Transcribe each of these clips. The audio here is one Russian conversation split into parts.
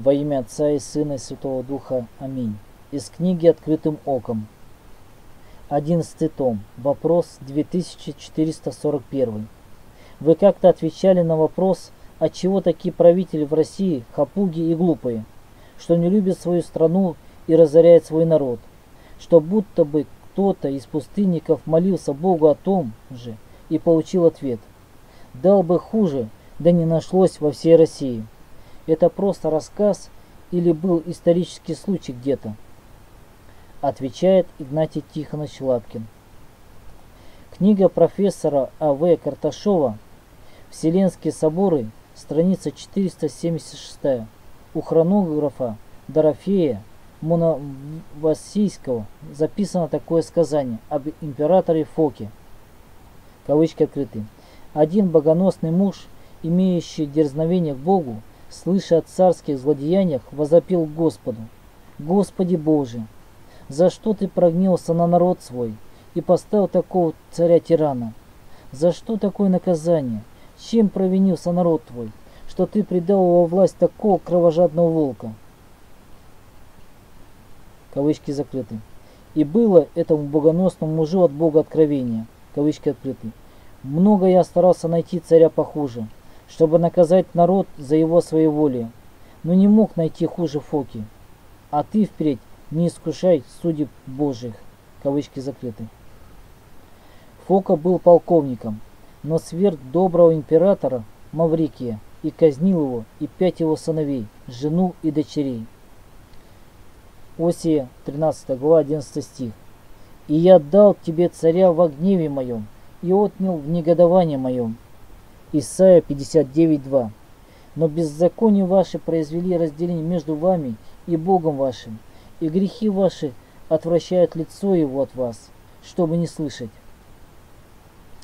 Во имя Отца и Сына и Святого Духа. Аминь. Из книги «Открытым оком». 11 том. Вопрос 2441. Вы как-то отвечали на вопрос, отчего такие правители в России хапуги и глупые, что не любят свою страну и разоряют свой народ, что будто бы кто-то из пустынников молился Богу о том же и получил ответ. Дал бы хуже, да не нашлось во всей России. Это просто рассказ или был исторический случай где-то? Отвечает Игнатий Тихонович Лапкин. Книга профессора А.В. Карташова «Вселенские соборы», страница 476. У хронографа Дорофея Моновасийского записано такое сказание об императоре Фоке. Кавычки открыты. Один богоносный муж, имеющий дерзновение к Богу, слыша о царских злодеяниях, возопил Господу. «Господи Боже, за что ты прогнился на народ свой и поставил такого царя-тирана? За что такое наказание? Чем провинился народ твой, что ты предал его власть такого кровожадного волка?» Кавычки закрыты. «И было этому богоносному мужу от Бога откровение». Кавычки открыты. «Много я старался найти царя похуже, чтобы наказать народ за его своеволие, но не мог найти хуже Фоки. А ты впредь не искушай судеб Божьих. Кавычки закрыты. Фока был полковником, но сверх доброго императора Маврикия и казнил его и пять его сыновей, жену и дочерей. Осия, 13 глава, 11 стих. «И я дал тебе царя во гневе моем, и отнял в негодовании моем, Исайя 59.2. Но беззаконие ваши произвели разделение между вами и Богом вашим, и грехи ваши отвращают лицо его от вас, чтобы не слышать.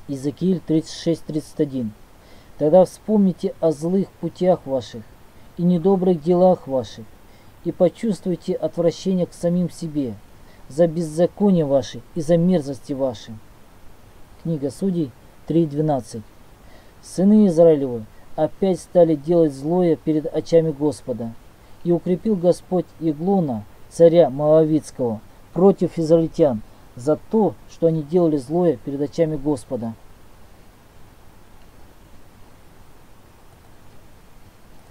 Иезекииль 36.31. Тогда вспомните о злых путях ваших и недобрых делах ваших, и почувствуйте отвращение к самим себе, за беззаконие ваши и за мерзости ваши. Книга Судей 3.12. Сыны Израилевы опять стали делать злое перед очами Господа. И укрепил Господь Иглона, царя Моавицкого, против израильтян за то, что они делали злое перед очами Господа.